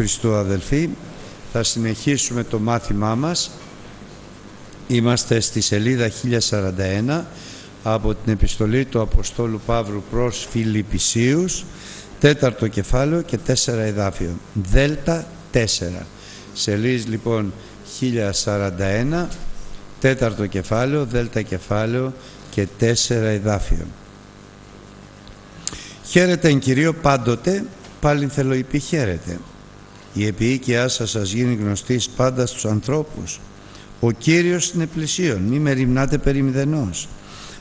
Χριστού αδελφοί, θα συνεχίσουμε το μάθημά μας. Είμαστε στη σελίδα 1041 από την επιστολή του Αποστόλου Παύλου προς Φιλιππισίους, τέταρτο κεφάλαιο και τέσσερα εδάφιο. Δέλτα 4. Σελίδες λοιπόν 1041, τέταρτο κεφάλαιο, δέλτα κεφάλαιο και τέσσερα εδάφιο. Χαίρετε εν Κυρίω πάντοτε, πάλι θέλω χαίρετε. Η επίοικιά σας σας γίνει γνωστή πάντα στους ανθρώπους. Ο Κύριος είναι πλησίον, μη με ρημνάτε περί μηδενός.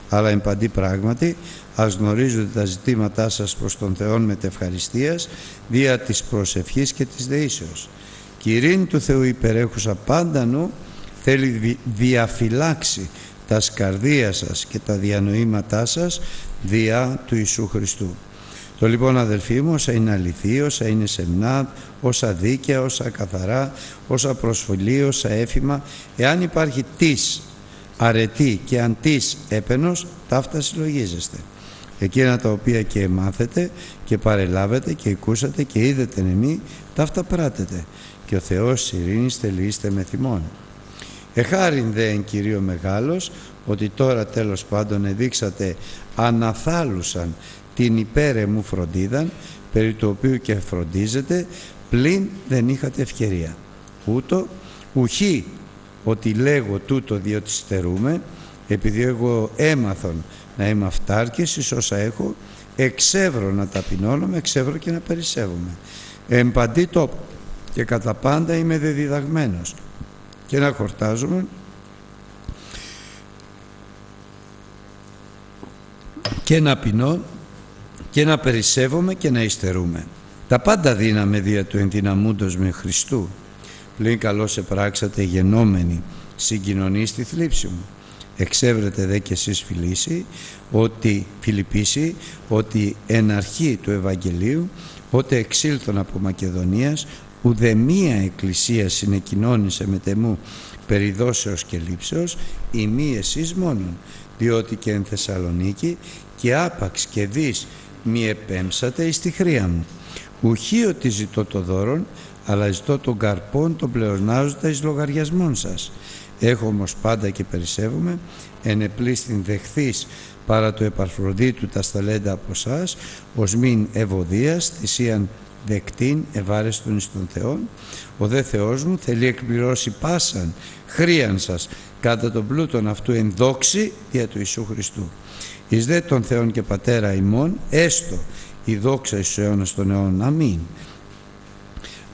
Αλλά εν παντή πράγματι, ας γνωρίζετε τα ζητήματά σας προς τον Θεό με τευχαριστίας, δια της προσευχής και της δεήσεως. Και η ειρήνη του Θεού υπερέχουσα πάντα νου, θέλει διαφυλάξει τα σκαρδία σας και τα διανοήματά σας δια του Ιησού Χριστού. Το λοιπόν αδελφοί μου όσα είναι αληθή, όσα είναι σεμνά, όσα δίκαια, όσα καθαρά, όσα προσφολή, όσα έφημα, εάν υπάρχει της αρετή και αν της έπαινος, ταύτα συλλογίζεστε. Εκείνα τα οποία και μάθετε και παρελάβετε και ακούσατε και είδετε εμεί, ταύτα πράτετε. Και ο Θεός ειρήνης θελείστε με θυμόν. Εχάριν δε εν Κυρίω Μεγάλος, ότι τώρα τέλος πάντων εδείξατε αναθάλουσαν την υπέρεμου φροντίδαν, περί του οποίου και φροντίζετε, πλην δεν είχατε ευκαιρία. Ούτω, ουχή ότι λέγω τούτο διότι στερούμε, επειδή εγώ έμαθον να είμαι αυτάρκης εις όσα έχω, εξεύρω να ταπεινώνομαι, εξεύρω και να περισσεύομαι. Εμπαντή τόπο και κατά πάντα είμαι δεδιδαγμένος και να χορτάζομαι και να πεινώ και να περισσεύομαι και να υστερούμε. Τα πάντα δύναμε δια του ενδυναμούντος με Χριστού. Πλην καλώς επράξατε γενόμενοι συγκοινωνεί στη θλίψη μου. Εξεύρετε δε και εσείς φιλήσει, ότι, Φιλιππίση, ότι εν αρχή του Ευαγγελίου, ότε εξήλθον από Μακεδονίας, ουδεμία εκκλησία συνεκοινώνησε με τεμού περιδόσεως και λήψεως, η μη εσείς μόνον, διότι και εν Θεσσαλονίκη και άπαξ και δις μη επέμψατε εις τη χρία μου. Ουχή ότι ζητώ το δώρον, αλλά ζητώ τον καρπόν τον πλεονάζοντα εις λογαριασμών σας. Έχω όμως πάντα και περισσεύομαι, εν επλήστην δεχθείς παρά το επαρφροδίτου τα σταλέντα από εσά, ως μην ευωδίας, θυσίαν δεκτήν ευάρεστον εις τον Θεόν. Ο δε Θεός μου θέλει εκπληρώσει πάσαν χρίαν σας κατά τον πλούτον αυτού ενδόξη δια του Ιησού Χριστού. Εις δε τον Θεόν και Πατέρα ημών, έστω η δόξα εις αιώνας των αιώνων. Αμήν.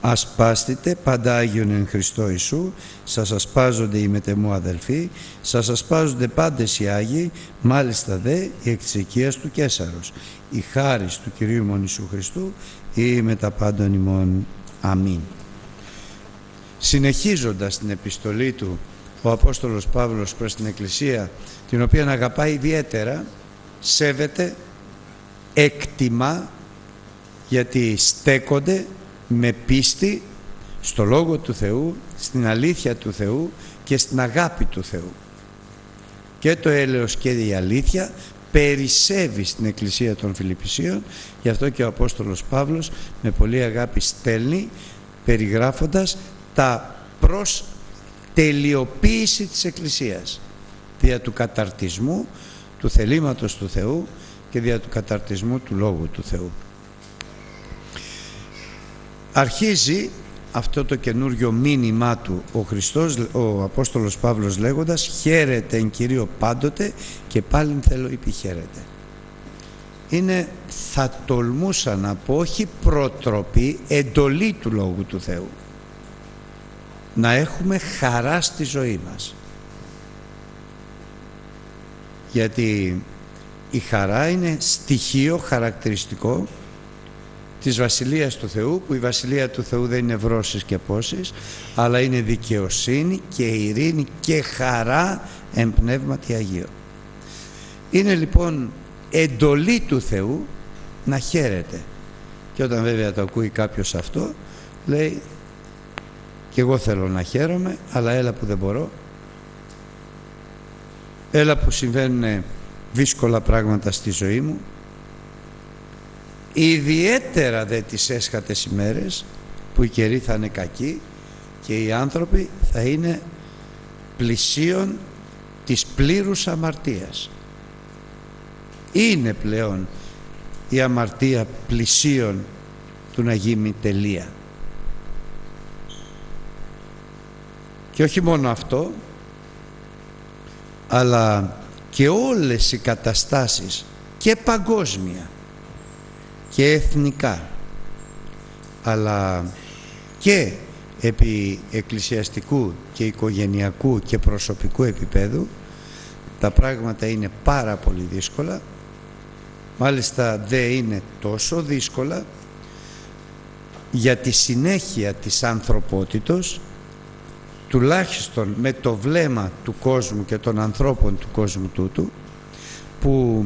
Ασπάστητε πάντα Άγιον εν Χριστώ Ιησού, σας ασπάζονται οι μετεμού αδελφοί, σας ασπάζονται πάντες οι Άγιοι, μάλιστα δε η εκ του Κέσαρος. Η χάρη του Κυρίου ημών Ιησού Χριστού ή με τα πάντων ημών. Αμήν. Συνεχίζοντας την επιστολή του ο Απόστολος Παύλος προς την Εκκλησία, την οποία αγαπάει ιδιαίτερα, σέβεται, εκτιμά γιατί στέκονται με πίστη στο Λόγο του Θεού, στην αλήθεια του Θεού και στην αγάπη του Θεού. Και το έλεος και η αλήθεια περισσεύει στην Εκκλησία των Φιλιππισίων γι' αυτό και ο Απόστολος Παύλος με πολύ αγάπη στέλνει περιγράφοντας τα προς τελειοποίηση της Εκκλησίας δια του καταρτισμού του θελήματος του Θεού και δια του καταρτισμού του Λόγου του Θεού. Αρχίζει αυτό το καινούριο μήνυμά του ο Χριστός, ο Απόστολος Παύλος λέγοντας «Χαίρετε εν Κυρίω πάντοτε και πάλιν θέλω επιχαίρετε». Είναι, θα τολμούσα να πω, όχι προτροπή, εντολή του Λόγου του Θεού. Να έχουμε χαρά στη ζωή μας. Γιατί η χαρά είναι στοιχείο χαρακτηριστικό της Βασιλείας του Θεού που η Βασιλεία του Θεού δεν είναι βρώσεις και πόσεις αλλά είναι δικαιοσύνη και ειρήνη και χαρά εν πνεύματι Αγίο. Είναι λοιπόν εντολή του Θεού να χαίρεται και όταν βέβαια το ακούει κάποιος αυτό λέει και εγώ θέλω να χαίρομαι αλλά έλα που δεν μπορώ έλα που συμβαίνουν δύσκολα πράγματα στη ζωή μου ιδιαίτερα δε τις έσχατες ημέρες που οι καιροί θα είναι κακοί και οι άνθρωποι θα είναι πλησίων της πλήρους αμαρτίας. Είναι πλέον η αμαρτία πλησίων του να γίνει τελεία. Και όχι μόνο αυτό, αλλά και όλες οι καταστάσεις και παγκόσμια και εθνικά αλλά και επί εκκλησιαστικού και οικογενειακού και προσωπικού επίπεδου τα πράγματα είναι πάρα πολύ δύσκολα. Μάλιστα δεν είναι τόσο δύσκολα για τη συνέχεια της ανθρωπότητος τουλάχιστον με το βλέμμα του κόσμου και των ανθρώπων του κόσμου τούτου που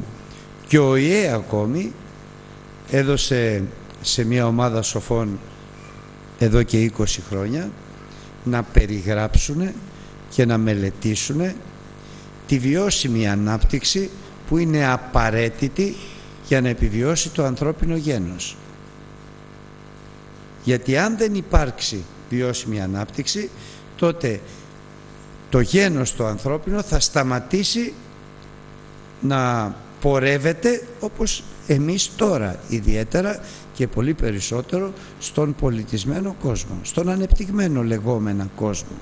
και ο ΙΕ ακόμη έδωσε σε μια ομάδα σοφών εδώ και 20 χρόνια να περιγράψουν και να μελετήσουν τη βιώσιμη ανάπτυξη που είναι απαραίτητη για να επιβιώσει το ανθρώπινο γένος. Γιατί αν δεν υπάρξει βιώσιμη ανάπτυξη τότε το γένος το ανθρώπινο θα σταματήσει να πορεύεται όπως εμείς τώρα ιδιαίτερα και πολύ περισσότερο στον πολιτισμένο κόσμο, στον ανεπτυγμένο λεγόμενα κόσμο.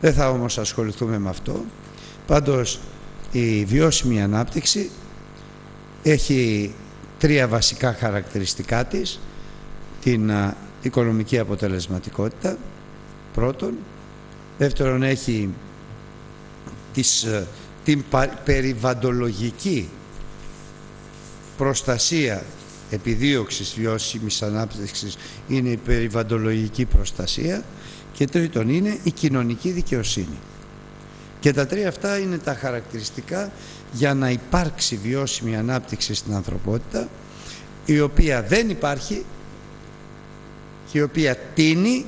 Δεν θα όμως ασχοληθούμε με αυτό. Πάντως η βιώσιμη ανάπτυξη έχει τρία βασικά χαρακτηριστικά της. Την οικονομική αποτελεσματικότητα, πρώτον. Δεύτερον έχει τις, την περιβαντολογική προστασία επιδίωξης βιώσιμης ανάπτυξης είναι η περιβαντολογική προστασία και τρίτον είναι η κοινωνική δικαιοσύνη. Και τα τρία αυτά είναι τα χαρακτηριστικά για να υπάρξει βιώσιμη ανάπτυξη στην ανθρωπότητα η οποία δεν υπάρχει και η οποία τίνει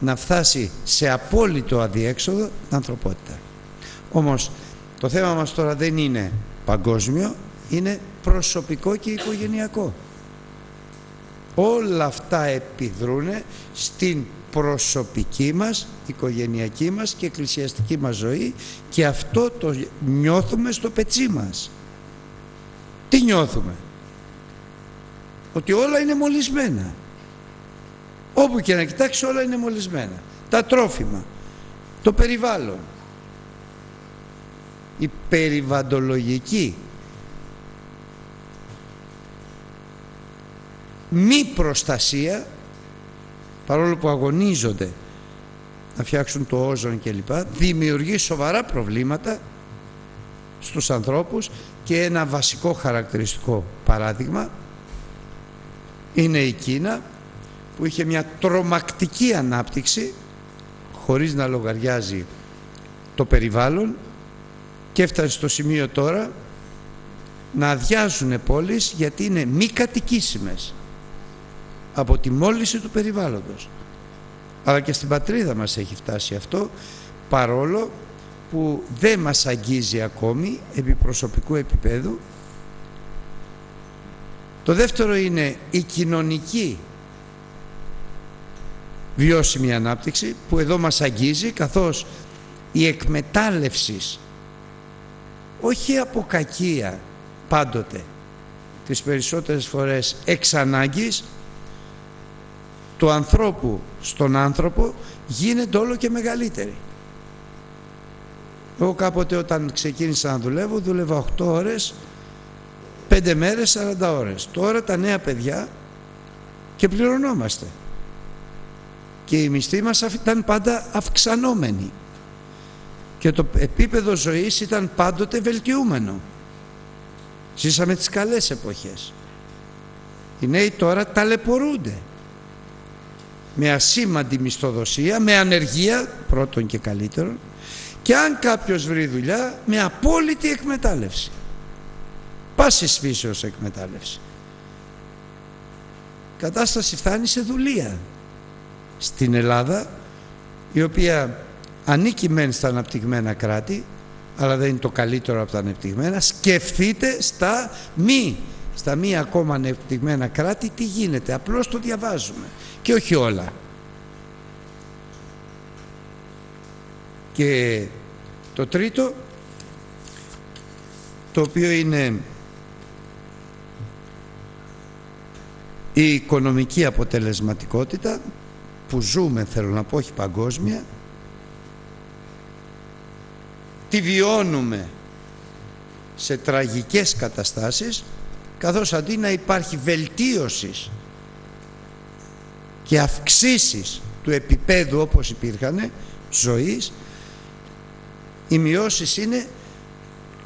να φτάσει σε απόλυτο αδιέξοδο την ανθρωπότητα. Όμως το θέμα μας τώρα δεν είναι παγκόσμιο, είναι προσωπικό και οικογενειακό. Όλα αυτά επιδρούν στην προσωπική μας, οικογενειακή μας και εκκλησιαστική μας ζωή και αυτό το νιώθουμε στο πετσί μας. Τι νιώθουμε; Ότι όλα είναι μολυσμένα. Όπου και να κοιτάξει όλα είναι μολυσμένα. Τα τρόφιμα, το περιβάλλον, η περιβαντολογική μη προστασία παρόλο που αγωνίζονται να φτιάξουν το όζον κλπ δημιουργεί σοβαρά προβλήματα στους ανθρώπους και ένα βασικό χαρακτηριστικό παράδειγμα είναι η Κίνα που είχε μια τρομακτική ανάπτυξη χωρίς να λογαριάζει το περιβάλλον και έφτασε στο σημείο τώρα να αδειάζουν πόλεις γιατί είναι μη κατοικήσιμες από τη μόλυση του περιβάλλοντος. Αλλά και στην πατρίδα μας έχει φτάσει αυτό παρόλο που δεν μας αγγίζει ακόμη επί προσωπικού επίπεδου. Το δεύτερο είναι η κοινωνική βιώσιμη ανάπτυξη που εδώ μας αγγίζει καθώς η εκμετάλλευση όχι από κακία πάντοτε τις περισσότερες φορές εξ ανάγκης του ανθρώπου στον άνθρωπο γίνεται όλο και μεγαλύτερη. Εγώ κάποτε όταν ξεκίνησα να δουλεύω, δούλευα 8 ώρες, 5 μέρες, 40 ώρες. Τώρα τα νέα παιδιά και πληρωνόμαστε. Και η μισθή μας ήταν πάντα αυξανόμενη. Και το επίπεδο ζωής ήταν πάντοτε βελτιούμενο. Ζήσαμε τις καλές εποχές. Οι νέοι τώρα ταλαιπωρούνται με ασήμαντη μισθοδοσία, με ανεργία πρώτον και καλύτερον και αν κάποιος βρει δουλειά με απόλυτη εκμετάλλευση. Πάσης φύσεως εκμετάλλευση. Η κατάσταση φτάνει σε δουλεία στην Ελλάδα η οποία ανήκει μεν στα αναπτυγμένα κράτη αλλά δεν είναι το καλύτερο από τα ανεπτυγμένα σκεφτείτε στα μη στα μία ακόμα ανεπτυγμένα κράτη τι γίνεται. Απλώς το διαβάζουμε και όχι όλα. Και το τρίτο, το οποίο είναι η οικονομική αποτελεσματικότητα που ζούμε, θέλω να πω, όχι παγκόσμια, τη βιώνουμε σε τραγικές καταστάσεις καθώς αντί να υπάρχει βελτίωσης και αυξήσεις του επίπεδου όπως υπήρχαν ζωής οι μειώσεις είναι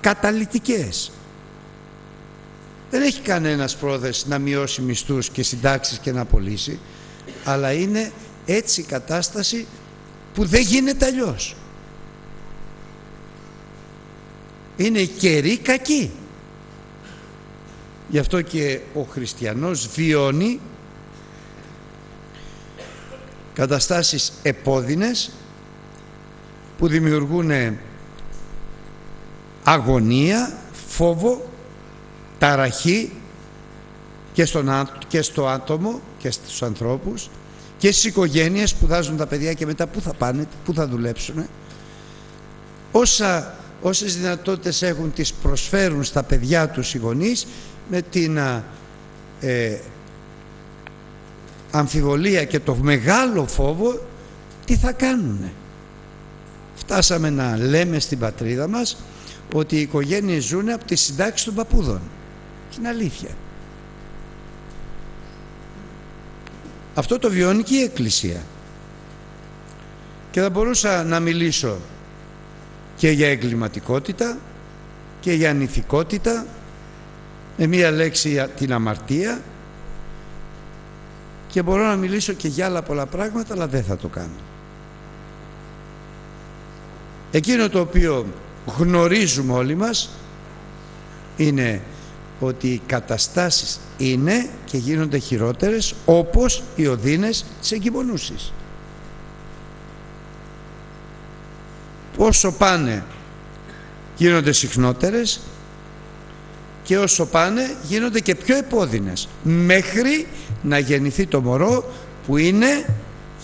καταλυτικές. Δεν έχει κανένας πρόθεση να μειώσει μισθούς και συντάξεις και να απολύσει αλλά είναι έτσι η κατάσταση που δεν γίνεται αλλιώς. Είναι καιροί κακοί. Γι' αυτό και ο χριστιανός βιώνει καταστάσεις επώδυνες που δημιουργούν αγωνία, φόβο, ταραχή και, στον, και στο άτομο και στους ανθρώπους και στις οικογένειες που δάζουν τα παιδιά και μετά πού θα πάνε, πού θα δουλέψουν. Όσα, όσες δυνατότητες έχουν τις προσφέρουν στα παιδιά τους οι γονείς με την ε, αμφιβολία και το μεγάλο φόβο τι θα κάνουνε. Φτάσαμε να λέμε στην πατρίδα μας ότι οι οικογένειες ζουν από τη συντάξη των παππούδων. Και είναι αλήθεια αυτό το βιώνει και η Εκκλησία. Και θα μπορούσα να μιλήσω και για εγκληματικότητα και για ανηθικότητα με μία λέξη την αμαρτία. Και μπορώ να μιλήσω και για άλλα πολλά πράγματα αλλά δεν θα το κάνω. Εκείνο το οποίο γνωρίζουμε όλοι μας είναι ότι οι καταστάσεις είναι και γίνονται χειρότερες όπως οι οδύνες της εγκυμονούσης. Όσο πάνε γίνονται συχνότερες και όσο πάνε γίνονται και πιο επώδυνες μέχρι να γεννηθεί το μωρό που είναι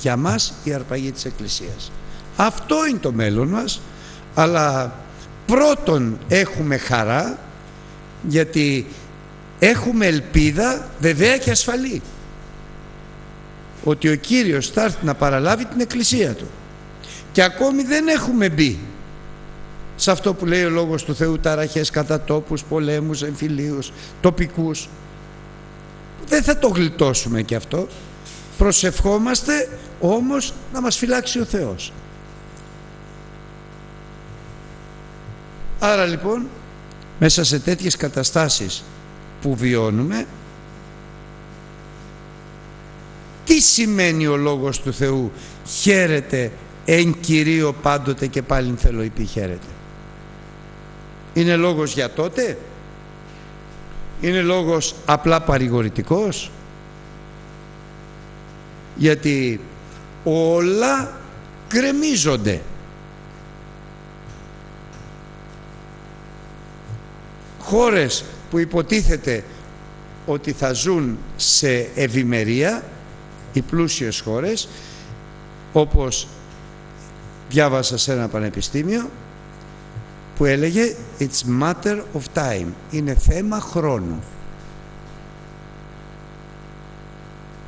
για μας η αρπαγή της Εκκλησίας. Αυτό είναι το μέλλον μας αλλά πρώτον έχουμε χαρά γιατί έχουμε ελπίδα βεβαία και ασφαλή ότι ο Κύριος θα έρθει να παραλάβει την Εκκλησία Του. Και ακόμη δεν έχουμε μπει σε αυτό που λέει ο Λόγος του Θεού ταραχές κατά τόπους, πολέμους, εμφυλίους, τοπικούς. Δεν θα το γλιτώσουμε και αυτό. Προσευχόμαστε όμως να μας φυλάξει ο Θεός. Άρα λοιπόν μέσα σε τέτοιες καταστάσεις που βιώνουμε τι σημαίνει ο Λόγος του Θεού χαίρεται εν Κυρίω πάντοτε και πάλι θέλω χαίρεται είναι λόγος για τότε; Είναι λόγος απλά παρηγορητικός; Γιατί όλα κρεμίζονται χώρες που υποτίθεται ότι θα ζουν σε ευημερία οι πλούσιες χώρες όπως διάβασα σε ένα πανεπιστήμιο που έλεγε It's matter of time είναι θέμα χρόνου.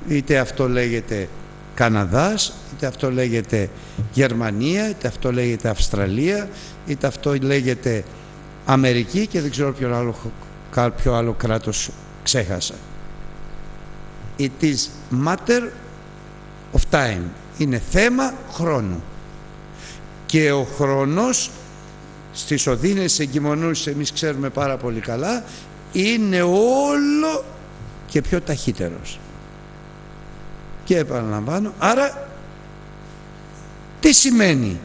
Είτε αυτό λέγεται Καναδάς είτε αυτό λέγεται Γερμανία είτε αυτό λέγεται Αυστραλία είτε αυτό λέγεται Αμερική και δεν ξέρω ποιο άλλο, κάποιο άλλο κράτος ξέχασα. It is matter of time. Είναι θέμα χρόνου. Και ο χρόνος στις οδύνες εγκυμονούς εμείς ξέρουμε πάρα πολύ καλά είναι όλο και πιο ταχύτερος. Και επαναλαμβάνω, άρα τι σημαίνει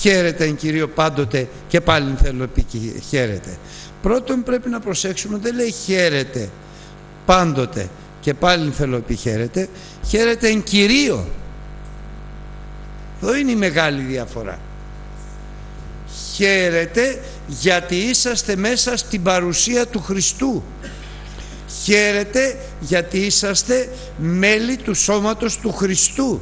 χαίρεται εν Κυρίω πάντοτε και πάλι θέλω πει χαίρεται. Πρώτον πρέπει να προσέξουμε δεν λέει χαίρεται πάντοτε και πάλι θέλω πει χαίρεται, χαίρεται εν Κυρίω. Εδώ είναι η μεγάλη διαφορά. Χαίρεται γιατί είσαστε μέσα στην παρουσία του Χριστού. Χαίρετε γιατί είσαστε μέλη του σώματος του Χριστού.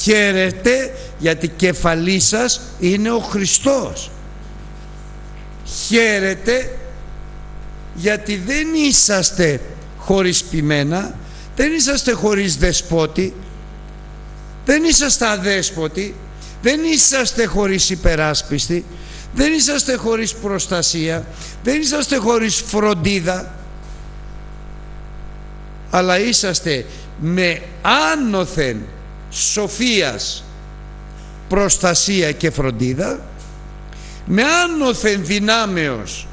Χαίρετε γιατί κεφαλή σας είναι ο Χριστός. Χαίρετε γιατί δεν είσαστε χωρίς πειμένα, δεν είσαστε χωρίς δεσπότη, δεν είσαστε αδέσποτοι, δεν είσαστε χωρίς υπεράσπιστη, δεν είσαστε χωρίς προστασία, δεν είσαστε χωρίς φροντίδα, αλλά είσαστε με άνωθεν σοφίας προστασία και φροντίδα με άνωθεν δυνάμεως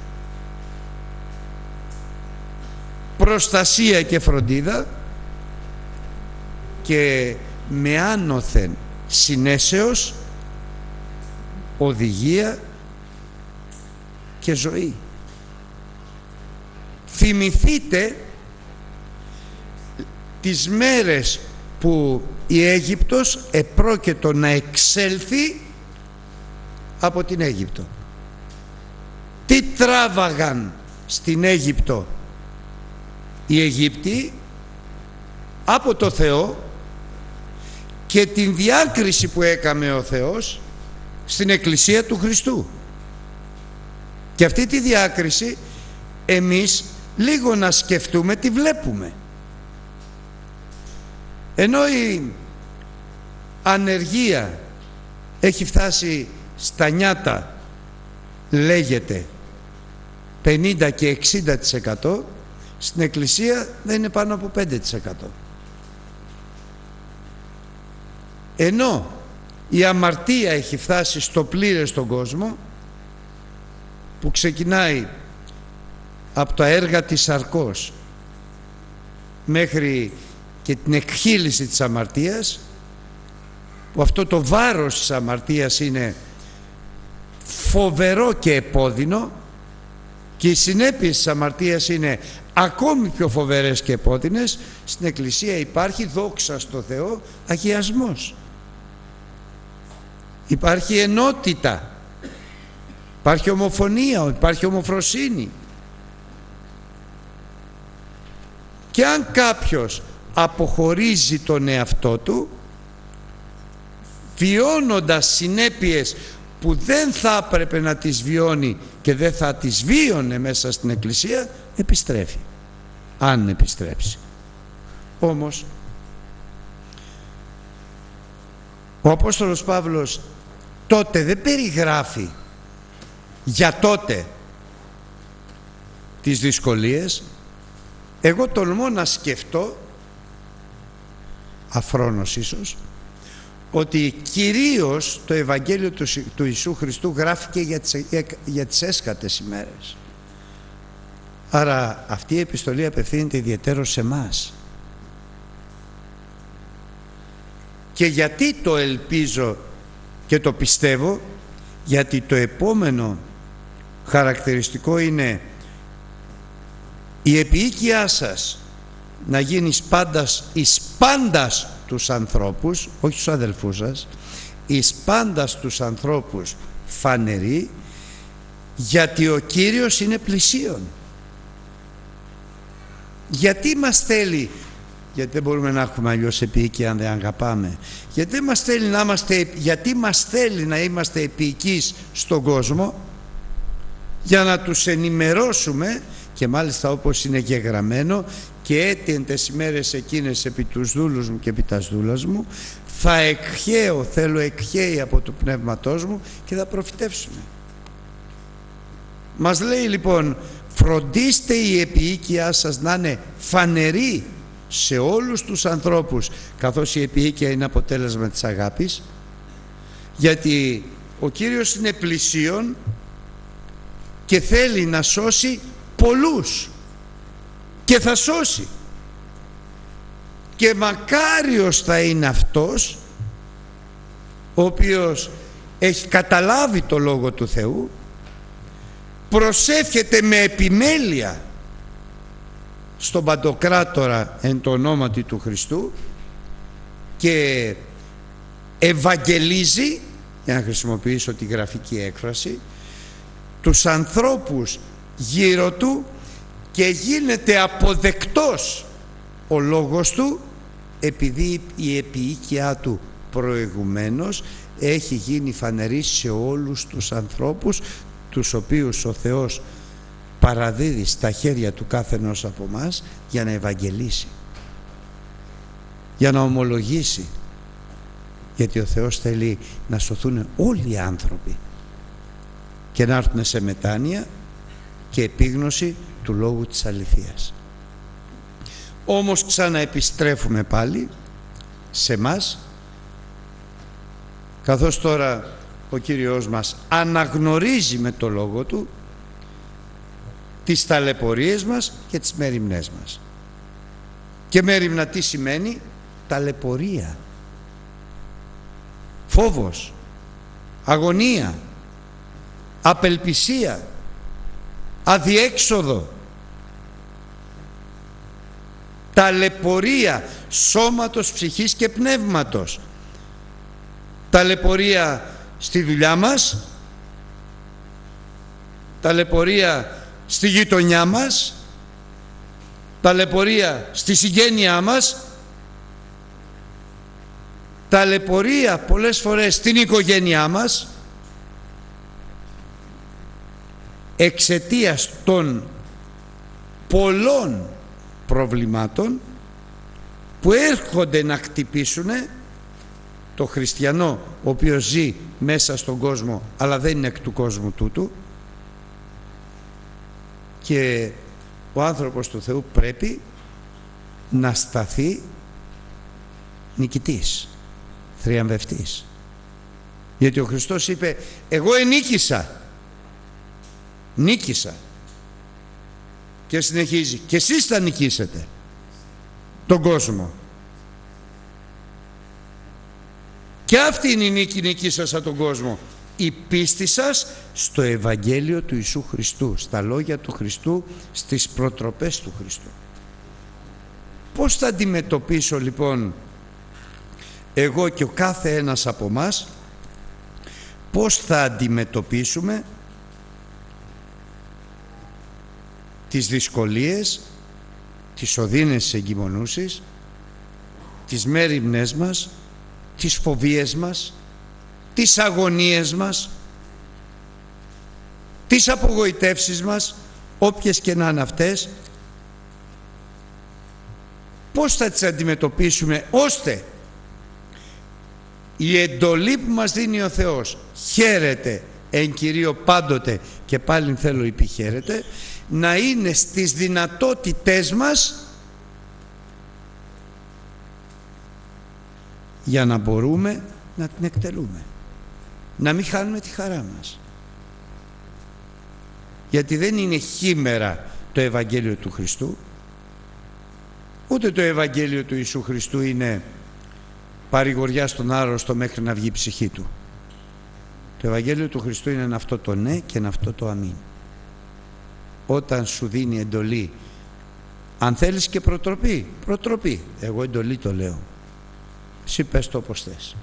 προστασία και φροντίδα και με άνωθεν συνέσεως οδηγία και ζωή. Θυμηθείτε τις μέρες που η Αίγυπτος επρόκειτο να εξέλθει από την Αίγυπτο. Τι τράβαγαν στην Αίγυπτο οι Αιγύπτιοι; Από το Θεό και την διάκριση που έκαμε ο Θεός στην Εκκλησία του Χριστού. Και αυτή τη διάκριση εμείς λίγο να σκεφτούμε τι βλέπουμε ενώ η ανεργία έχει φτάσει στα νιάτα λέγεται 50 και 60% στην εκκλησία δεν είναι πάνω από 5% ενώ η αμαρτία έχει φτάσει στο πλήρες τον κόσμο που ξεκινάει από τα έργα της αρκός μέχρι και την εκχύληση της αμαρτίας που αυτό το βάρος της αμαρτίας είναι φοβερό και επώδυνο και οι συνέπειες της αμαρτίας είναι ακόμη πιο φοβερές και επώδυνες στην Εκκλησία υπάρχει δόξα στο Θεό αγιασμός. Υπάρχει ενότητα υπάρχει ομοφωνία υπάρχει ομοφροσύνη. Και αν κάποιος αποχωρίζει τον εαυτό του βιώνοντας συνέπειες που δεν θα έπρεπε να τις βιώνει και δεν θα τις βίωνε μέσα στην Εκκλησία επιστρέφει. Αν επιστρέψει. Όμως ο Απόστολος Παύλος τότε δεν περιγράφει για τότε τις δυσκολίες. Εγώ τολμώ να σκεφτώ αφρόνος ίσως ότι κυρίως το Ευαγγέλιο του, του Ιησού Χριστού γράφηκε για τις, για τις έσκατες ημέρες. Άρα αυτή η επιστολή απευθύνεται ιδιαίτερο σε μας και γιατί το ελπίζω και το πιστεύω γιατί το επόμενο χαρακτηριστικό είναι η επιοίκειά σας να γίνεις πάντας εις πάντας τους ανθρώπους όχι τους αδελφούς σας εις πάντας τους ανθρώπους φανερή γιατί ο Κύριος είναι πλησίον. Γιατί μας θέλει γιατί δεν μπορούμε να έχουμε αλλιώς επίοικοι αν δεν αγαπάμε γιατί μας θέλει να είμαστε γιατί μας θέλει να είμαστε επίοικείς στον κόσμο για να τους ενημερώσουμε και μάλιστα όπως είναι γεγραμμένο και έτειν τες ημέρες εκείνες επί τους δούλους μου και επί τας δούλας μου θα εκχαίω, θέλω εκχαίει από το πνεύματός μου και θα προφητεύσουμε. Μας λέει λοιπόν φροντίστε η επιοίκειά σας να είναι φανερή σε όλους τους ανθρώπους καθώς η επιοίκεια είναι αποτέλεσμα της αγάπης γιατί ο Κύριος είναι πλησίον και θέλει να σώσει πολλούς και θα σώσει. Και μακάριος θα είναι αυτός ο οποίος έχει καταλάβει το Λόγο του Θεού προσεύχεται με επιμέλεια στον Παντοκράτορα εν το ονόματι του Χριστού και ευαγγελίζει για να χρησιμοποιήσω τη γραφική έκφραση τους ανθρώπους γύρω του και γίνεται αποδεκτός ο λόγος του επειδή η επίοικιά του προηγουμένως έχει γίνει φανερή σε όλους τους ανθρώπους τους οποίους ο Θεός παραδίδει στα χέρια του κάθε ενός από μας για να ευαγγελίσει για να ομολογήσει. Γιατί ο Θεός θέλει να σωθούν όλοι οι άνθρωποι και να έρθουν σε μετάνοια και επίγνωση του λόγου της αληθείας. Όμως ξαναεπιστρέφουμε πάλι σε μας καθώς τώρα ο Κύριος μας αναγνωρίζει με το λόγο Του τις ταλαιπωρίες μας και τις μέρημνές μας. Και μέρημνα τι σημαίνει; Ταλαιπωρία, φόβος, αγωνία, απελπισία, αδιέξοδο, ταλαιπωρία σώματος, ψυχής και πνεύματος, ταλαιπωρία στη δουλειά μας, ταλαιπωρία στη γειτονιά μας, ταλαιπωρία στη συγγένειά μας, ταλαιπωρία πολλές φορές στην οικογένειά μας, εξαιτίας των πολλών προβλημάτων που έρχονται να χτυπήσουν το χριστιανό ο οποίος ζει μέσα στον κόσμο αλλά δεν είναι εκ του κόσμου τούτου και ο άνθρωπος του Θεού πρέπει να σταθεί νικητής, θριαμβευτής. Γιατί ο Χριστός είπε εγώ ενίκησα, νίκησα και συνεχίζει και εσείς θα νικήσετε τον κόσμο. Και αυτή είναι η νίκη νίκη σας από τον κόσμο η πίστη σας στο Ευαγγέλιο του Ιησού Χριστού, στα λόγια του Χριστού, στις προτροπές του Χριστού. Πώς θα αντιμετωπίσω λοιπόν εγώ και ο κάθε ένας από μας πώς θα αντιμετωπίσουμε τις δυσκολίες, τις οδύνες εγκυμονούσεις, τις μέρημνές μας, τις φοβίες μας, τις αγωνίες μας, τις απογοητεύσεις μας, όποιες και να είναι αυτές, πώς θα τις αντιμετωπίσουμε ώστε η εντολή που μας δίνει ο Θεός χαίρεται εν κυρίω πάντοτε και πάλι θέλω επιχαίρεται να είναι στις δυνατότητές μας για να μπορούμε να την εκτελούμε. Να μην χάνουμε τη χαρά μας. Γιατί δεν είναι χήμερα το Ευαγγέλιο του Χριστού. Ούτε το Ευαγγέλιο του Ιησού Χριστού είναι παρηγοριά στον άρρωστο μέχρι να βγει η ψυχή του. Το Ευαγγέλιο του Χριστού είναι αυτό το ναι και αυτό το αμήν όταν σου δίνει εντολή. Αν θέλεις και προτροπή προτροπή. Εγώ εντολή το λέω. Εσύ πες το όπως θες.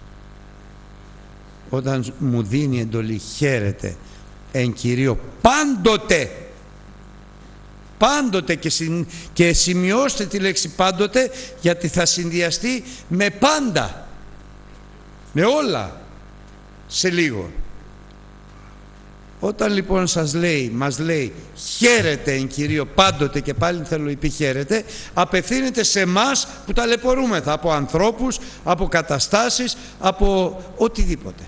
Όταν μου δίνει εντολή χαίρεται. Εν κυρίω πάντοτε πάντοτε και, συν, και σημειώστε τη λέξη πάντοτε γιατί θα συνδυαστεί με πάντα. Με όλα. Σε λίγο όταν λοιπόν σας λέει, μας λέει χαίρεται εν κυρίω πάντοτε και πάλι θέλω είπε χαίρεται απευθύνεται σε εμάς που ταλαιπωρούμεθα από ανθρώπους, από καταστάσεις, από οτιδήποτε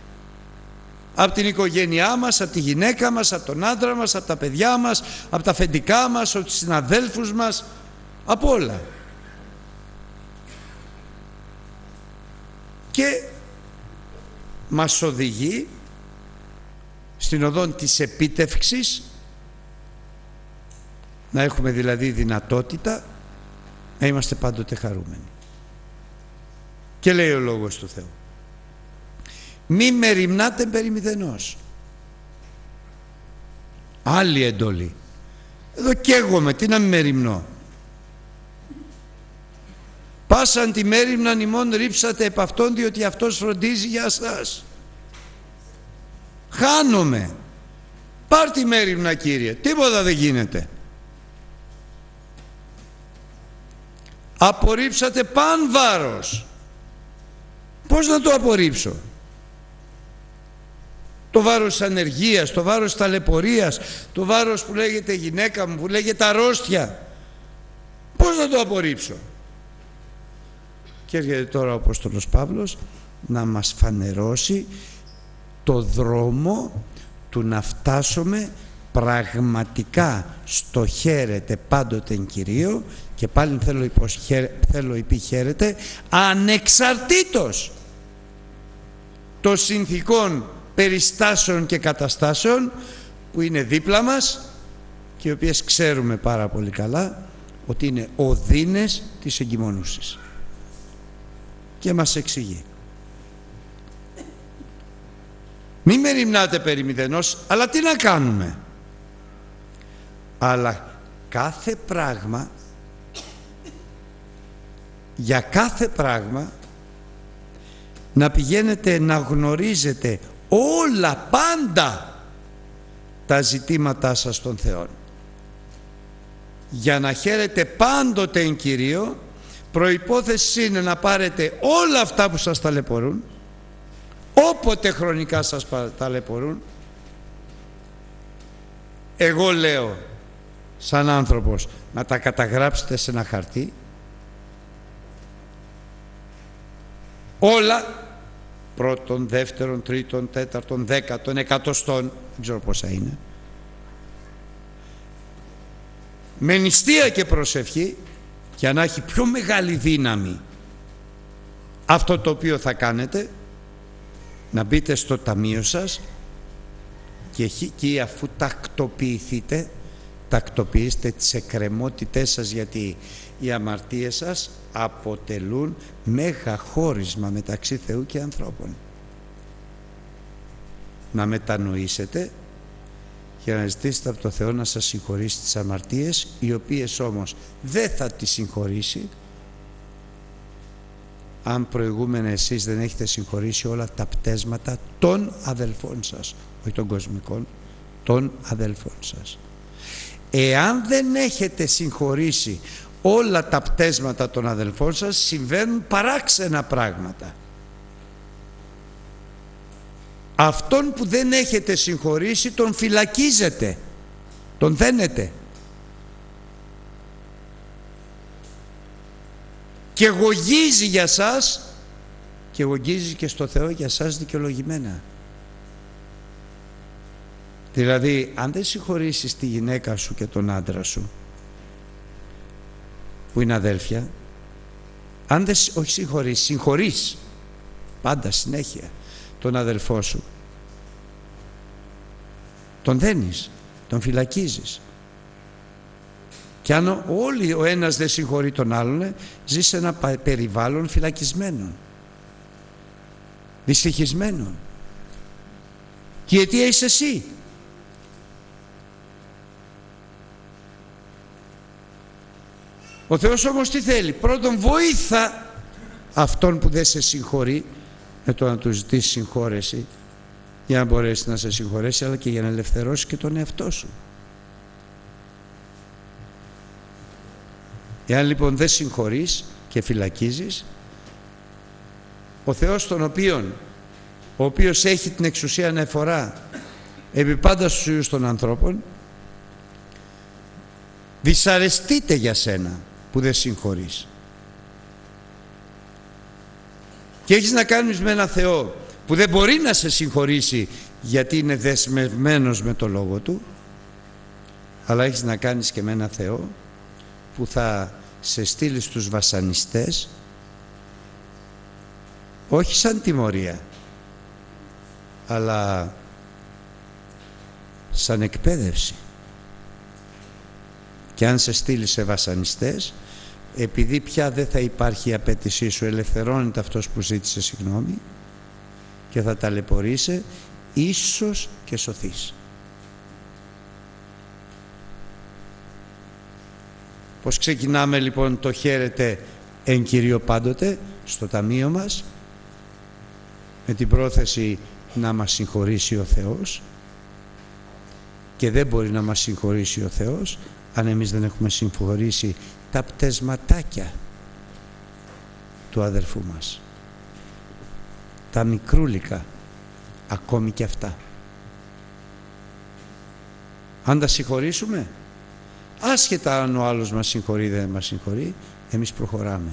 από την οικογένειά μας, από τη γυναίκα μας, από τον άντρα μας, από τα παιδιά μας, από τα αφεντικά μας, από τους συναδέλφους μας, από όλα. Και μας οδηγεί στην οδόν της επίτευξης να έχουμε δηλαδή δυνατότητα να είμαστε πάντοτε χαρούμενοι. Και λέει ο Λόγος του Θεού μη μεριμνάτε περί μηδενός άλλη εντολή εδώ καίγομαι τι να μεριμνώ πάσαν τη μέρημνα ημών ρίψατε επ' αυτόν διότι αυτός φροντίζει για σας χάνομαι Πάρ τη μέρημνα Κύριε, τίποτα δεν γίνεται. Απορρίψατε παν βάρος. Πώς να το απορρίψω; Το βάρος της ανεργίας, το βάρος της ταλαιπωρίας, το βάρος που λέγεται γυναίκα μου, που λέγεται αρρώστια. Πώς να το απορρίψω; Και έρχεται τώρα ο Απόστολος Παύλος να μας φανερώσει το δρόμο του να φτάσουμε πραγματικά στο χαίρετε πάντοτε εν Κυρίω και πάλι θέλω, θέλω επιχαίρετε ανεξαρτήτως των συνθήκων περιστάσεων και καταστάσεων που είναι δίπλα μας και οι οποίες ξέρουμε πάρα πολύ καλά ότι είναι οδύνες της εγκυμονούσης. Και μας εξηγεί μη με ρημνάτε περί μηδενός αλλά τι να κάνουμε. Αλλά κάθε πράγμα για κάθε πράγμα να πηγαίνετε να γνωρίζετε όλα πάντα τα ζητήματά σας στον Θεό για να χαίρετε πάντοτε εν Κυρίω προϋπόθεση είναι να πάρετε όλα αυτά που σας ταλαιπωρούν όποτε χρονικά σας ταλαιπωρούν εγώ λέω σαν άνθρωπος να τα καταγράψετε σε ένα χαρτί. Όλα πρώτον, δεύτερον, τρίτον, τέταρτον, δέκατον, εκατοστών δεν ξέρω πόσα είναι. Με νηστεία και προσευχή για να έχει πιο μεγάλη δύναμη αυτό το οποίο θα κάνετε να μπείτε στο ταμείο σας και εκεί αφού τακτοποιηθείτε τακτοποιήστε τις εκκρεμότητές σας γιατί οι αμαρτίες σας αποτελούν μέγα χώρισμα μεταξύ Θεού και ανθρώπων. Να μετανοήσετε και να ζητήσετε από το Θεό να σας συγχωρήσει τις αμαρτίες οι οποίες όμως δεν θα τις συγχωρήσει αν προηγούμενα εσείς δεν έχετε συγχωρήσει όλα τα πτέσματα των αδελφών σας όχι των κοσμικών των αδελφών σας. Εάν δεν έχετε συγχωρήσει όλα τα πτέσματα των αδελφών σας συμβαίνουν παράξενα πράγματα. Αυτόν που δεν έχετε συγχωρήσει τον φυλακίζετε τον δένετε και γογίζει για σας και γογίζει και στο Θεό για σας δικαιολογημένα. Δηλαδή αν δεν συγχωρήσεις τη γυναίκα σου και τον άντρα σου που είναι αδέλφια αν δεν όχι συγχωρείς συγχωρείς πάντα συνέχεια τον αδελφό σου τον δένεις τον φυλακίζεις και αν όλοι ο ένας δεν συγχωρεί τον άλλον ζει σε ένα περιβάλλον φυλακισμένων δυστυχισμένων. Και η αιτία είσαι εσύ. Ο Θεός όμως τι θέλει; Πρώτον βοήθα αυτόν που δεν σε συγχωρεί με το να του ζητήσεις συγχώρεση για να μπορέσει να σε συγχωρέσει αλλά και για να ελευθερώσει και τον εαυτό σου εάν λοιπόν δεν συγχωρείς και φυλακίζεις ο Θεός τον οποίον ο οποίος έχει την εξουσία να εφορά επί πάντας στους ιούς των ανθρώπων δυσαρεστείτε για σένα που δεν συγχωρείς. Και έχεις να κάνεις με ένα Θεό που δεν μπορεί να σε συγχωρήσει γιατί είναι δεσμευμένος με το Λόγο Του αλλά έχεις να κάνεις και με ένα Θεό που θα σε στείλεις στους βασανιστές όχι σαν τιμωρία αλλά σαν εκπαίδευση. Και αν σε στείλεις σε βασανιστές επειδή πια δεν θα υπάρχει η απέτησή σου ελευθερώνεται αυτός που ζήτησε συγγνώμη και θα ταλαιπωρείσαι ίσως και σωθείς πως ξεκινάμε λοιπόν το χαίρετε εν κυρίω πάντοτε στο ταμείο μας με την πρόθεση να μας συγχωρήσει ο Θεός. Και δεν μπορεί να μας συγχωρήσει ο Θεός αν εμείς δεν έχουμε συγχωρήσει τα πτεσματάκια του αδερφού μας. Τα μικρούλικα ακόμη και αυτά. Αν τα συγχωρήσουμε άσχετα αν ο άλλος μας συγχωρεί ή δεν μας συγχωρεί εμείς προχωράμε.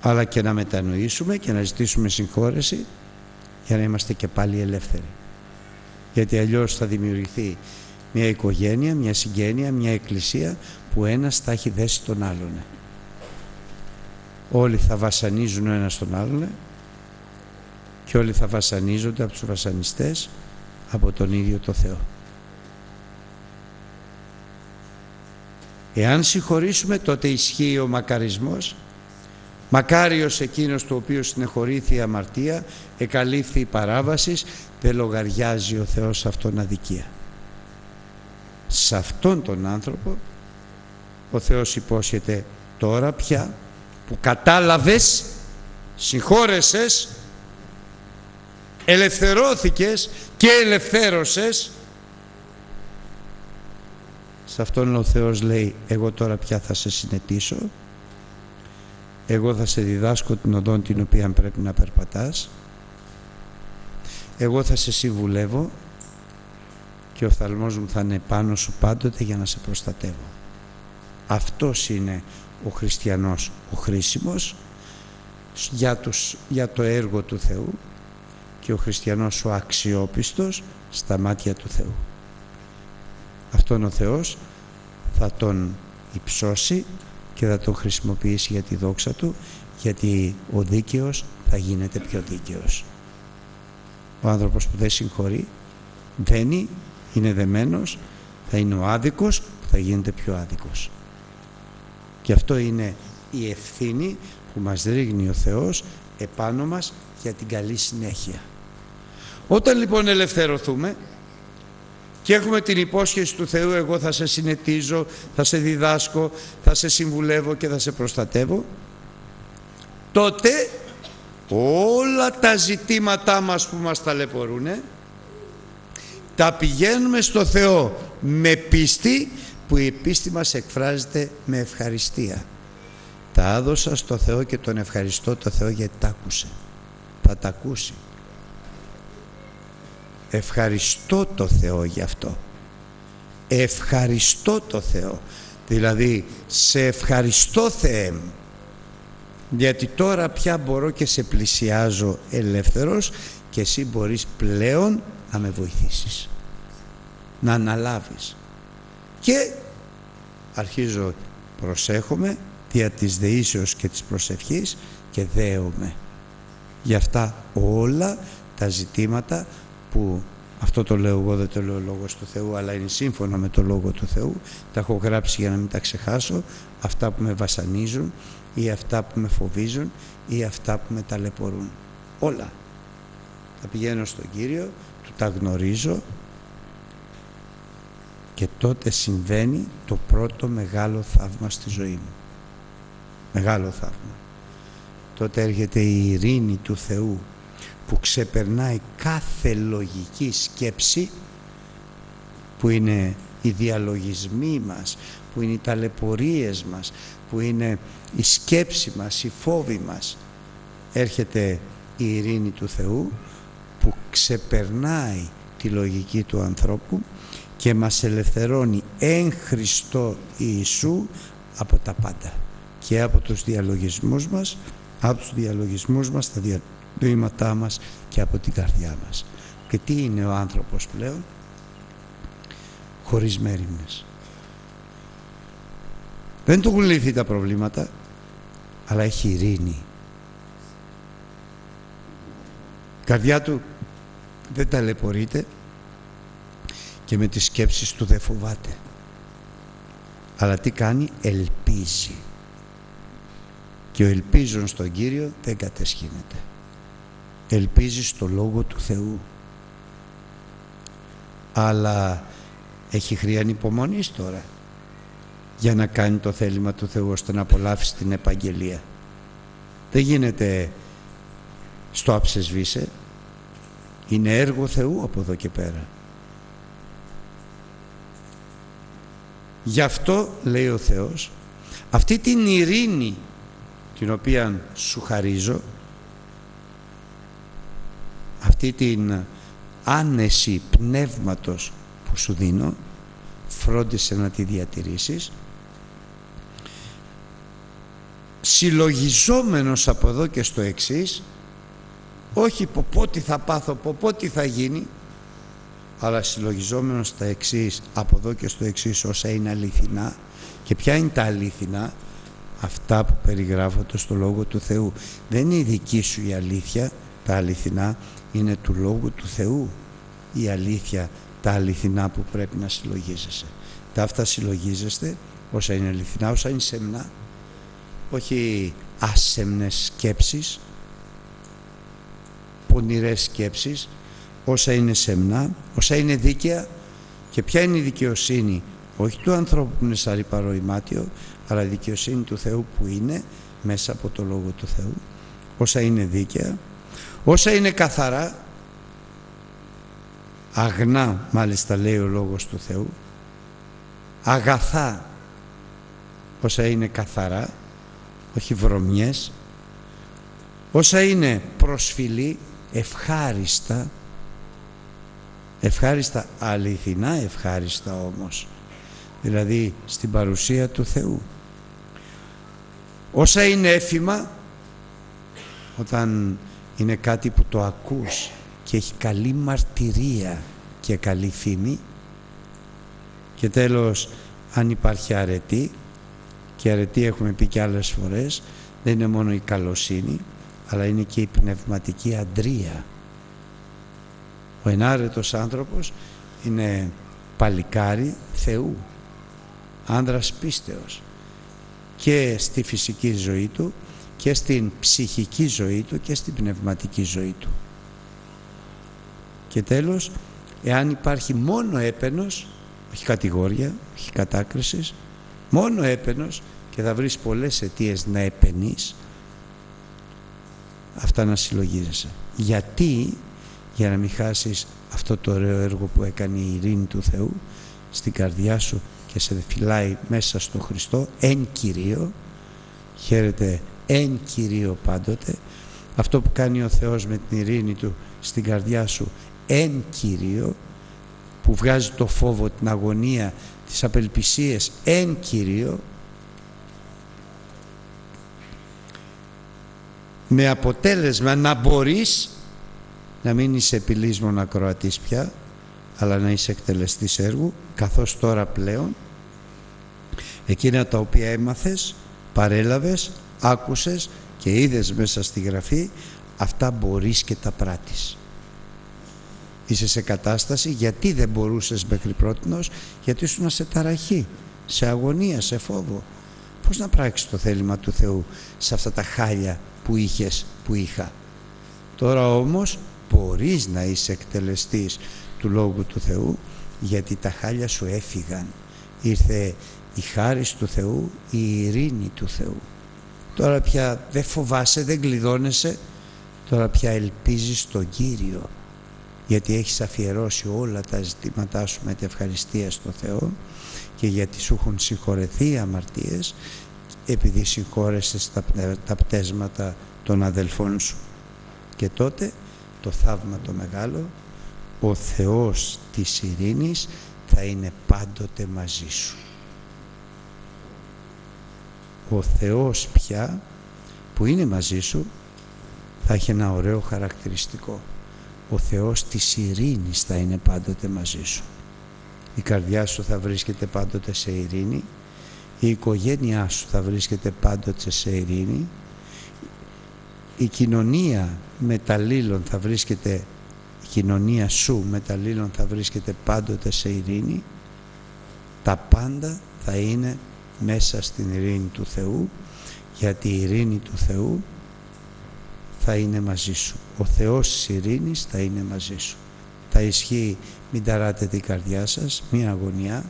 Αλλά και να μετανοήσουμε και να ζητήσουμε συγχώρεση για να είμαστε και πάλι ελεύθεροι. Γιατί αλλιώς θα δημιουργηθεί μια οικογένεια, μια συγγένεια, μια εκκλησία που ένας θα έχει δέσει τον άλλον. Όλοι θα βασανίζουν ο ένας τον άλλον και όλοι θα βασανίζονται από τους βασανιστές από τον ίδιο το Θεό. Εάν συγχωρήσουμε τότε ισχύει ο μακαρισμός Μακάριος εκείνος το οποίο συνεχωρήθη η αμαρτία εκαλύφθη η παράβασης δεν λογαριάζει ο Θεός αυτόν αδικία. Σε αυτόν τον άνθρωπο ο Θεός υπόσχεται τώρα πια που κατάλαβες, συγχώρεσες, ελευθερώθηκες και ελευθέρωσες σε αυτόν ο Θεός λέει εγώ τώρα πια θα σε συνετήσω εγώ θα σε διδάσκω την οδόν την οποία πρέπει να περπατάς. Εγώ θα σε συμβουλεύω και ο φθαλμός μου θα είναι πάνω σου πάντοτε για να σε προστατεύω αυτός είναι ο χριστιανός ο χρήσιμος για, τους, για το έργο του Θεού και ο χριστιανός ο αξιόπιστος στα μάτια του Θεού αυτόν ο Θεός θα τον υψώσει και θα τον χρησιμοποιήσει για τη δόξα του γιατί ο δίκαιος θα γίνεται πιο δίκαιος ο άνθρωπος που δεν συγχωρεί δένει, είναι δεμένος θα είναι ο άδικος που θα γίνεται πιο άδικος και αυτό είναι η ευθύνη που μας ρίχνει ο Θεός επάνω μας για την καλή συνέχεια. Όταν λοιπόν ελευθερωθούμε και έχουμε την υπόσχεση του Θεού εγώ θα σε συνετίζω, θα σε διδάσκω, θα σε συμβουλεύω και θα σε προστατεύω τότε όλα τα ζητήματά μας που μας ταλαιπωρούν τα πηγαίνουμε στο Θεό με πίστη που η πίστη μας εκφράζεται με ευχαριστία. Τα άδωσα στο Θεό και τον ευχαριστώ το Θεό γιατί τα άκουσε. Θα τα ακούσει. Ευχαριστώ το Θεό γι' αυτό. Ευχαριστώ το Θεό. Δηλαδή σε ευχαριστώ Θεέ μου. Γιατί τώρα πια μπορώ και σε πλησιάζω ελεύθερος και εσύ μπορείς πλέον να με βοηθήσεις. Να αναλάβεις και αρχίζω προσέχομαι δια της δεήσεως και της προσευχής και δέομαι για αυτά όλα τα ζητήματα που αυτό το λέω εγώ δεν το λέω λόγος του Θεού αλλά είναι σύμφωνα με το λόγο του Θεού τα έχω γράψει για να μην τα ξεχάσω αυτά που με βασανίζουν ή αυτά που με φοβίζουν ή αυτά που με ταλαιπωρούν όλα τα πηγαίνω στον Κύριο του τα γνωρίζω και τότε συμβαίνει το πρώτο μεγάλο θαύμα στη ζωή μου. Μεγάλο θαύμα. Τότε έρχεται η ειρήνη του Θεού που ξεπερνάει κάθε λογική σκέψη που είναι οι διαλογισμοί μας, που είναι οι ταλαιπωρίες μας, που είναι η σκέψη μας, η φόβη μας. Έρχεται η ειρήνη του Θεού που ξεπερνάει τη λογική του ανθρώπου και μας ελευθερώνει εν Χριστώ Ιησού από τα πάντα και από τους διαλογισμούς μας από τους διαλογισμούς μας, τα διαλογήματά μας και από την καρδιά μας. Και τι είναι ο άνθρωπος πλέον; Χωρίς μέρημνες. Δεν του έχουν λυθεί τα προβλήματα αλλά έχει ειρήνη. Η καρδιά του δεν ταλαιπωρείται και με τις σκέψεις του δεν φοβάται αλλά τι κάνει; Ελπίζει και ο ελπίζων στον Κύριο δεν κατεσχύνεται ελπίζεις στο Λόγο του Θεού. Αλλά έχει χρειαν υπομονή τώρα για να κάνει το θέλημα του Θεού ώστε να απολαύσει την επαγγελία. Δεν γίνεται στο άψεσβήσε. Είναι έργο Θεού από εδώ και πέρα. Γι' αυτό λέει ο Θεός αυτή την ειρήνη την οποία σου χαρίζω αυτή την άνεση πνεύματος που σου δίνω φρόντισε να τη διατηρήσεις. Συλλογιζόμενος από εδώ και στο εξής όχι πω πω τι θα πάθω, πω πω τι θα γίνει αλλά συλλογιζόμενος στα εξής από εδώ και στο εξής όσα είναι αληθινά. Και ποια είναι τα αλήθινα αυτά που περιγράφονται στο Λόγο του Θεού. Δεν είναι η δική σου η αλήθεια τα αληθινά είναι του Λόγου του Θεού. Η αλήθεια τα αληθινά που πρέπει να συλλογίζεσαι. Τα αυτά συλλογίζεστε όσα είναι αληθινά, όσα είναι σεμνά. Όχι άσεμνες σκέψεις πονηρές σκέψεις. Όσα είναι σεμνά, όσα είναι δίκαια. Και ποια είναι η δικαιοσύνη όχι του ανθρώπου που είναι σαν υπαρροημάτιο αλλά η δικαιοσύνη του Θεού που είναι μέσα από το Λόγο του Θεού. Όσα είναι δίκαια όσα είναι καθαρά αγνά μάλιστα λέει ο Λόγος του Θεού αγαθά όσα είναι καθαρά όχι βρωμιές όσα είναι προσφυλή ευχάριστα ευχάριστα αληθινά ευχάριστα όμως δηλαδή στην παρουσία του Θεού. Όσα είναι έφημα όταν είναι κάτι που το ακούς και έχει καλή μαρτυρία και καλή φήμη. Και τέλος αν υπάρχει αρετή και αρετή έχουμε πει και άλλες φορές δεν είναι μόνο η καλοσύνη αλλά είναι και η πνευματική αντρία ο ενάρετος άνθρωπος είναι παλικάρι Θεού άνδρας πίστεως. Και στη φυσική ζωή του και στην ψυχική ζωή του και στην πνευματική ζωή του. Και τέλος εάν υπάρχει μόνο έπαινος όχι κατηγόρια, όχι κατάκρισης μόνο έπαινος και θα βρεις πολλές αιτίες να επενείς αυτά να συλλογίζεσαι. Γιατί για να μην χάσεις αυτό το ωραίο έργο που έκανε η ειρήνη του Θεού στην καρδιά σου και σε φυλάει μέσα στο Χριστό εν Κυρίω χαίρεται εν Κυρίω πάντοτε αυτό που κάνει ο Θεός με την ειρήνη του στην καρδιά σου εν Κυρίω που βγάζει το φόβο, την αγωνία, τις απελπισίες εν Κυρίω με αποτέλεσμα να μπορείς να μην είσαι επιλύσμον ακροατής πια αλλά να είσαι εκτελεστής έργου καθώς τώρα πλέον εκείνα τα οποία έμαθες, παρέλαβες, άκουσες και είδες μέσα στη γραφή αυτά μπορείς και τα πράττεις είσαι σε κατάσταση γιατί δεν μπορούσες μέχρι πρότινος γιατί ήσουν σε ταραχή σε αγωνία, σε φόβο. Πως να πράξεις το θέλημα του Θεού σε αυτά τα χάλια που είχες, που είχα. Τώρα όμως μπορείς να είσαι εκτελεστής του Λόγου του Θεού γιατί τα χάλια σου έφυγαν. Ήρθε η χάρη του Θεού η ειρήνη του Θεού τώρα πια δεν φοβάσαι δεν κλειδώνεσαι. Τώρα πια ελπίζεις στον Κύριο. Γιατί έχεις αφιερώσει όλα τα ζητήματά σου με την ευχαριστία στο Θεό και γιατί σου έχουν συγχωρεθεί αμαρτίες επειδή συγχώρεσες τα, τα πτέσματα των αδελφών σου. Και τότε το θαύμα το μεγάλο ο Θεός της ειρήνης θα είναι πάντοτε μαζί σου ο Θεός πια που είναι μαζί σου θα έχει ένα ωραίο χαρακτηριστικό. Ο Θεός της ειρήνης θα είναι πάντοτε μαζί σου. Η καρδιά σου θα βρίσκεται πάντοτε σε ειρήνη. Η οικογένειά σου θα βρίσκεται πάντοτε σε ειρήνη. Η κοινωνία μεταλλήλων θα βρίσκεται η κοινωνία σου μεταλλήλων θα βρίσκεται πάντοτε σε ειρήνη. Τα πάντα θα είναι μέσα στην ειρήνη του Θεού γιατί η ειρήνη του Θεού θα είναι μαζί σου. Ο Θεός της ειρήνης θα είναι μαζί σου. Θα ισχύει μην ταράτε την καρδιά σας μία αγωνιά.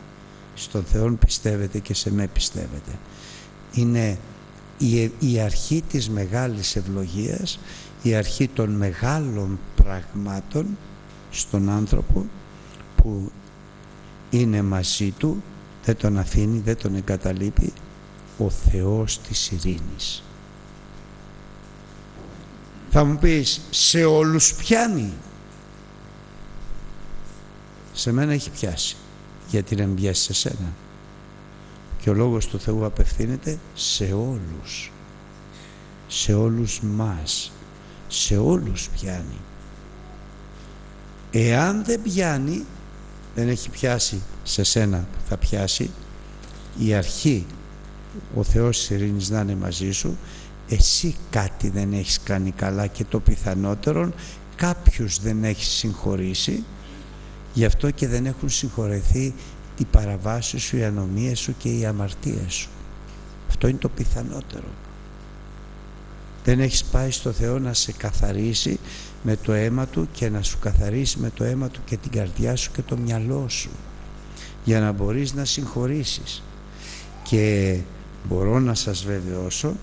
Στον Θεό πιστεύετε και σε με πιστεύετε. Είναι η, η αρχή της μεγάλης ευλογίας, η αρχή των μεγάλων πραγμάτων στον άνθρωπο που είναι μαζί του, δεν τον αφήνει, δεν τον εγκαταλείπει, ο Θεός της ειρήνης. Θα μου πεις, σε όλους πιάνει. Σε μένα έχει πιάσει. Γιατί να μην πιάσει σε σένα. Και ο Λόγος του Θεού απευθύνεται σε όλους. Σε όλους μας. Σε όλους πιάνει. Εάν δεν πιάνει, δεν έχει πιάσει σε σένα που θα πιάσει, η αρχή, ο Θεός της ειρήνης να είναι μαζί σου, εσύ κάτι δεν έχεις κάνει καλά και το πιθανότερο κάποιους δεν έχεις συγχωρήσει. Γι' αυτό και δεν έχουν συγχωρεθεί οι παραβάσεις σου, οι ανομίες σου και οι αμαρτίες σου. Αυτό είναι το πιθανότερο δεν έχεις πάει στο Θεό να σε καθαρίσει με το αίμα Του και να σου καθαρίσει με το αίμα Του και την καρδιά σου και το μυαλό σου για να μπορείς να συγχωρήσεις. Και μπορώ να σας βεβαιώσω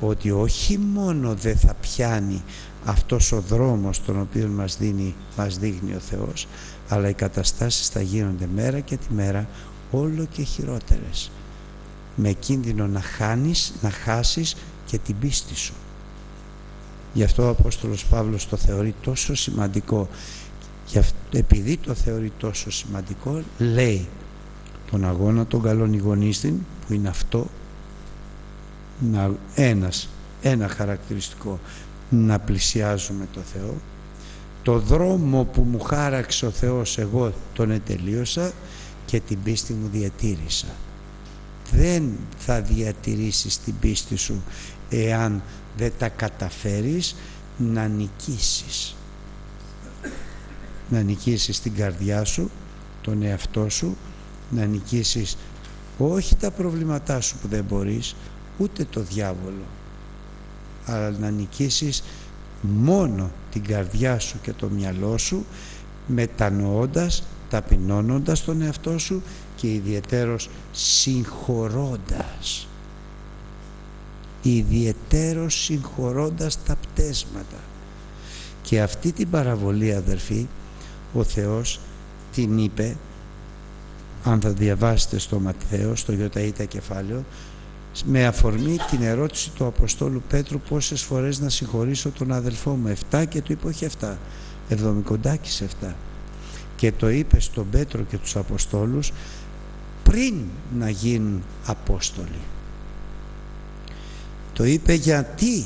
ότι όχι μόνο δεν θα πιάνει αυτός ο δρόμος τον οποίο μας, δίνει, μας δείχνει ο Θεός αλλά οι καταστάσεις θα γίνονται μέρα και τη μέρα όλο και χειρότερες. Με κίνδυνο να χάνεις, να χάσεις και την πίστη σου. Γι' αυτό ο Απόστολος Παύλος το θεωρεί τόσο σημαντικό και επειδή το θεωρεί τόσο σημαντικό λέει τον αγώνα των καλών ηγονίστην που είναι αυτό να, ένας, ένα χαρακτηριστικό να πλησιάζουμε το Θεό. Το δρόμο που μου χάραξε ο Θεός εγώ τον ετελείωσα και την πίστη μου διατήρησα δεν θα διατηρήσεις την πίστη σου εάν δεν τα καταφέρεις να νικήσεις. Να νικήσεις την καρδιά σου τον εαυτό σου να νικήσεις όχι τα προβλήματά σου που δεν μπορείς ούτε το διάβολο αλλά να νικήσεις μόνο την καρδιά σου και το μυαλό σου μετανοώντας, ταπεινώνοντας τον εαυτό σου και ιδιαιτέρως συγχωρώντας. Ιδιαιτέρως συγχωρώντας τα πτέσματα. Και αυτή την παραβολή αδερφοί ο Θεός την είπε αν θα διαβάσετε στο Ματθαίο στο Ιωταΐτα κεφάλαιο με αφορμή την ερώτηση του Αποστόλου Πέτρου πόσες φορές να συγχωρήσω τον αδελφό μου. 7 και του είπε όχι 7 εβδομικοντάκι 7 και το είπε στον Πέτρο και τους Αποστόλους πριν να γίνουν Απόστολοι. Το είπε γιατί.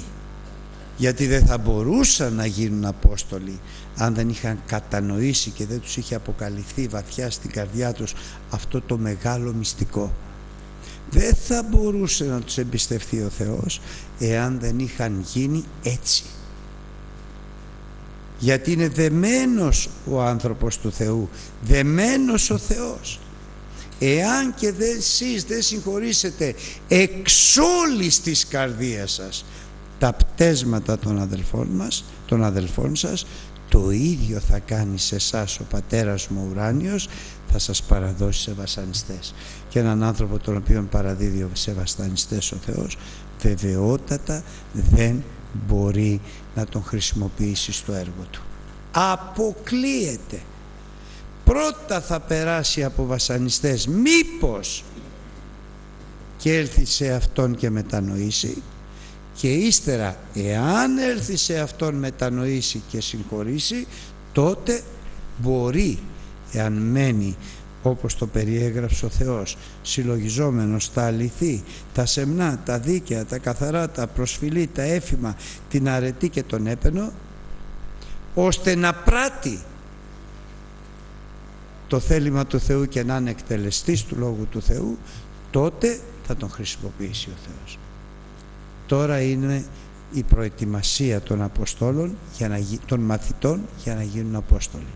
Γιατί δεν θα μπορούσαν να γίνουν Απόστολοι αν δεν είχαν κατανοήσει και δεν τους είχε αποκαλυφθεί βαθιά στην καρδιά τους αυτό το μεγάλο μυστικό. Δεν θα μπορούσε να τους εμπιστευτεί ο Θεός εάν δεν είχαν γίνει έτσι. Γιατί είναι δεμένος ο άνθρωπος του Θεού δεμένος ο Θεός εάν και δεν, εσείς δεν συγχωρήσετε εξ όλης της καρδίας σας τα πτέσματα των αδελφών μας των αδελφών σας το ίδιο θα κάνει σε εσάς ο πατέρας μου ουράνιος θα σας παραδώσει σε βασανιστές. Και έναν άνθρωπο τον οποίο παραδίδει σε βασανιστές ο Θεός βεβαιότατα δεν μπορεί να τον χρησιμοποιήσει στο έργο του. Αποκλείεται πρώτα θα περάσει από βασανιστές. Μήπως και έλθει σε αυτόν και μετανοήσει και ύστερα εάν έλθει σε αυτόν μετανοήσει και συγχωρήσει τότε μπορεί εάν μένει όπως το περιέγραψε ο Θεός συλλογιζόμενος τα αληθή, τα σεμνά, τα δίκαια, τα καθαρά, τα προσφυλή, τα έφημα, την αρετή και τον έπαινο ώστε να πράττει το θέλημα του Θεού και να είναι εκτελεστής του Λόγου του Θεού τότε θα τον χρησιμοποιήσει ο Θεός. Τώρα είναι η προετοιμασία των Αποστόλων για να, των μαθητών για να γίνουν Απόστολοι.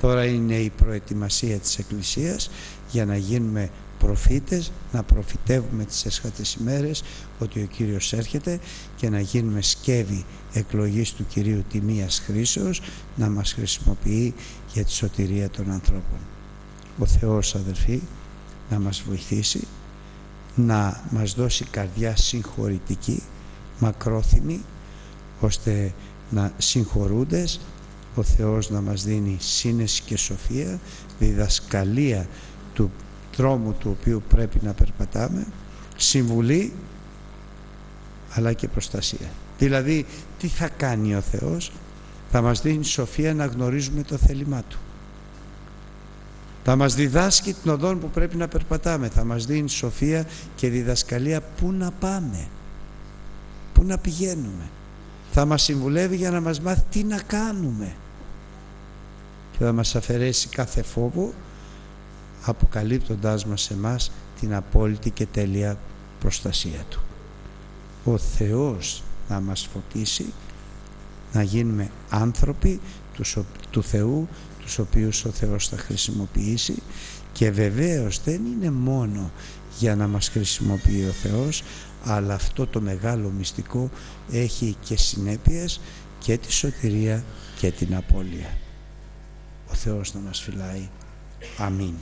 Τώρα είναι η προετοιμασία της Εκκλησίας για να γίνουμε προφήτες, να προφητεύουμε τις έσχατες ημέρες ότι ο Κύριος έρχεται και να γίνουμε σκεύη εκλογής του Κυρίου Τιμίας Χρήσεως να μας χρησιμοποιεί για τη σωτηρία των ανθρώπων. Ο Θεός αδερφοί να μας βοηθήσει να μας δώσει καρδιά συγχωρητική, μακρόθυμη, ώστε να συγχωρούντες, ο Θεός να μας δίνει σύνεση και σοφία, διδασκαλία του τρόμου του οποίου πρέπει να περπατάμε, συμβουλή αλλά και προστασία. Δηλαδή, τι θα κάνει ο Θεός, θα μας δίνει σοφία να γνωρίζουμε το θέλημά Του. Θα μας διδάσκει την οδόν που πρέπει να περπατάμε. Θα μας δίνει σοφία και διδασκαλία πού να πάμε. Πού να πηγαίνουμε. Θα μας συμβουλεύει για να μας μάθει τι να κάνουμε. Και θα μας αφαιρέσει κάθε φόβο αποκαλύπτοντάς μας εμάς την απόλυτη και τέλεια προστασία Του. Ο Θεός να μας φωτίσει να γίνουμε άνθρωποι τους Θεού τους οποίους ο Θεός θα χρησιμοποιήσει και βεβαίως δεν είναι μόνο για να μας χρησιμοποιεί ο Θεός αλλά αυτό το μεγάλο μυστικό έχει και συνέπειες και τη σωτηρία και την απώλεια. Ο Θεός να μας φυλάει. Αμήν.